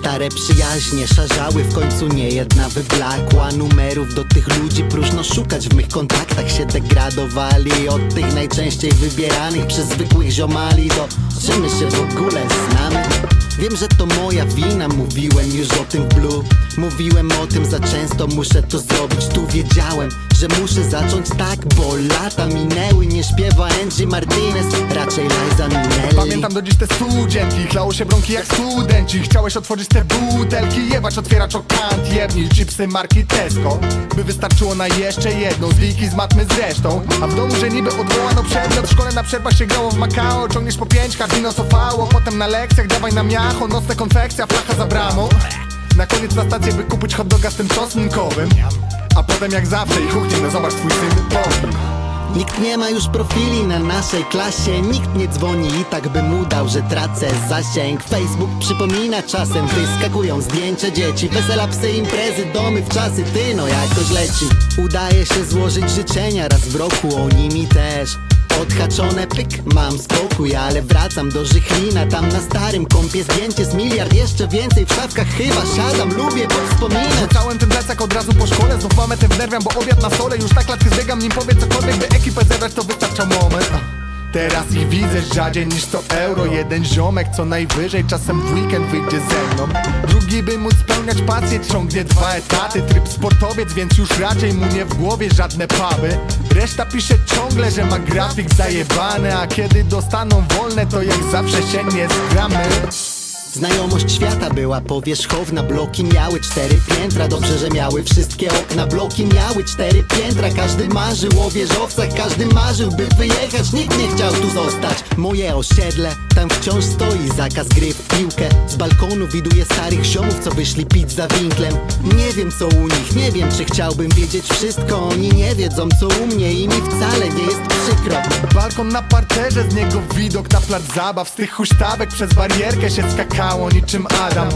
Stare przyjaźnie szarzały, w końcu nie jedna wyblakła Numerów do tych ludzi próżno szukać w mych kontaktach się degradowali Od tych najczęściej wybieranych przez zwykłych ziomali Do czy my się w ogóle znamy? Wiem, że to moja wina, mówiłem już o tym blue. Mówiłem o tym za często, muszę to zrobić. Tu wiedziałem, że muszę zacząć tak, bo lata minęły Nie śpiewa Angie Martinez, raczej Liza Minnelli. Pamiętam do dziś te studzienki Chlało się bronki jak studenci. Chciałeś otworzyć te butelki Jebać otwieracz o kant Jebnij chipsy marki Tesco. By wystarczyło na jeszcze jedną Zwiki z matmy zresztą. A w domu, że niby odwołano przedmiot W szkole na przerwach się grało w Macao. Ciągniesz po pięć, kardino cofało Potem na lekcjach dawaj na miacho Nocne konfekcja, flacha za bramą. Na koniec na stację by kupić hot doga z tym czosnkowym. A potem jak zawsze i huchnie, no zobacz twój syn powi Nikt nie ma już profili na naszej klasie. Nikt nie dzwoni i tak bym udał, że tracę zasięg. Facebook przypomina czasem Wyskakują zdjęcia dzieci. Wesela, psy, imprezy, domy w czasy Ty no jakoś leci. Udaje się złożyć życzenia raz w roku Oni mi też Odhaczone pyk, mam spokój, ale wracam do Żychlina. Tam na starym kompie zdjęcie z miliard. Jeszcze więcej w szafkach chyba siadam. Lubię powspominać Rzucałem ten plecak od razu po szkole. Znów mamę tę wnerwiam, bo obiad na stole. Już tak latki zbiegam, nim powie cokolwiek By ekipę zebrać, to wystarczał moment Teraz ich widzę rzadziej niż to euro. Jeden ziomek co najwyżej czasem w weekend wyjdzie ze mną. Drugi by móc spełniać pasję ciągnie dwa etaty. Tryb sportowiec, więc już raczej mu nie w głowie żadne puby. Reszta pisze ciągle, że ma grafik zajebany A kiedy dostaną wolne to jak zawsze się nie zgramy Znajomość świata była powierzchowna. Bloki miały cztery piętra. Dobrze, że miały wszystkie okna. Bloki miały cztery piętra. Każdy marzył o wieżowcach. Każdy marzył by wyjechać. Nikt nie chciał tu zostać. Moje osiedle Tam wciąż stoi zakaz gry w piłkę. Z balkonu widuję starych ziomów Co wyszli pić za winklem. Nie wiem co u nich. Nie wiem czy chciałbym wiedzieć wszystko. Oni nie wiedzą co u mnie. I mi wcale nie jest przykro Na parterze, z niego widok na plac zabaw. Z tych huśtawek przez barierkę się skakało niczym Adam.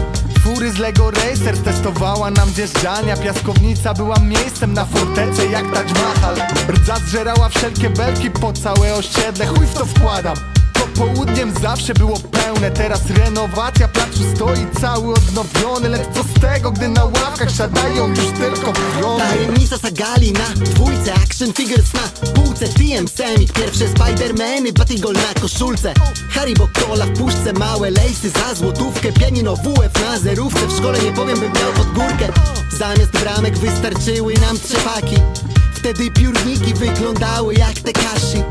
Fury z Lego Racers testowała nam zjeżdżania Piaskownica była miejscem na fortece jak Taj Mahal. Rdza zżerała wszelkie belki po całe osiedle. Chuj w to wkładam Popołudniem zawsze było pełne. Teraz renowacja placu stoi cały odnowiony. Lecz co z tego, gdy na ławkach siadają już tylko wrony Tajemnica Sagali na dwójce Action figures na półce. TM Semik Pierwsze Spidermany Batigol na koszulce. Haribo Cola w puszce Małe lejsy za złotówkę. Pianino WF na zerówce. W szkole nie powiem bym miał pod górkę. Zamiast bramek wystarczyły nam trzepaki Wtedy piórniki wyglądały jak te kashi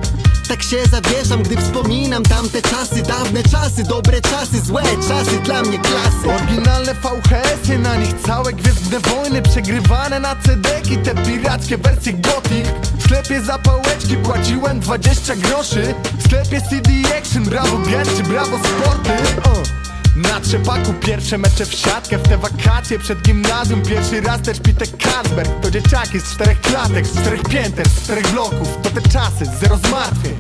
tak się zawieszam, gdy wspominam tamte czasy Dawne czasy, dobre czasy, złe czasy, dla mnie klasy Oryginalne VHS-y, na nich całe Gwiezdne Wojny Przegrywane na CD-ki, te pirackie wersje Gothic W sklepie za pałeczki płaciłem 20 groszy W sklepie CD Action, Bravo Get czy Bravo Sporty uh. Na trzepaku pierwsze mecze w siatkę W te wakacje przed gimnazjum. Pierwszy raz też pite Carlsberg. To dzieciaki z czterech klatek, z czterech pięter, z czterech bloków. To te czasy, zero zmartwień